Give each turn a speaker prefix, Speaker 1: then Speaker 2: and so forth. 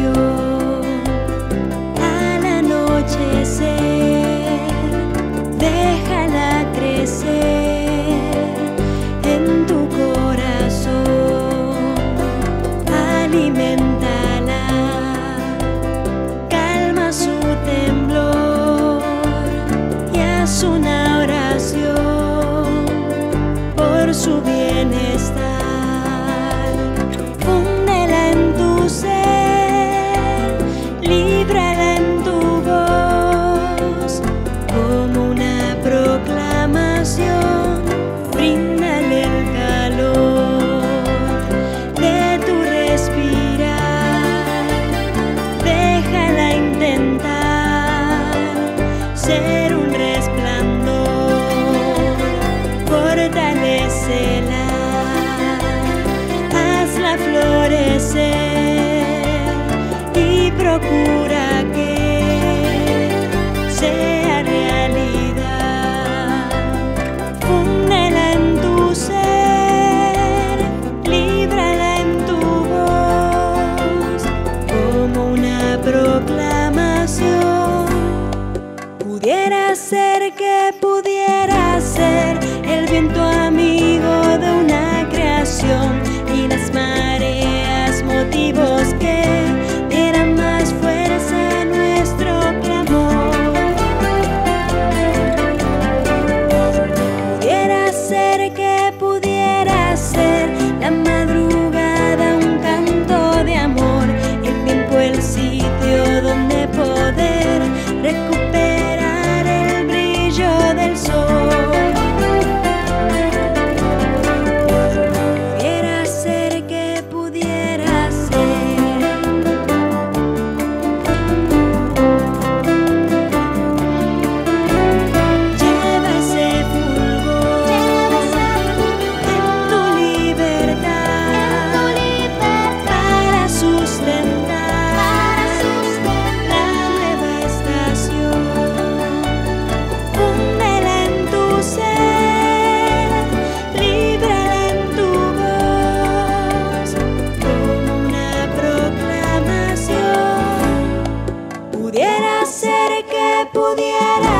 Speaker 1: you. Proclamación. Pudiera ser que que pudiera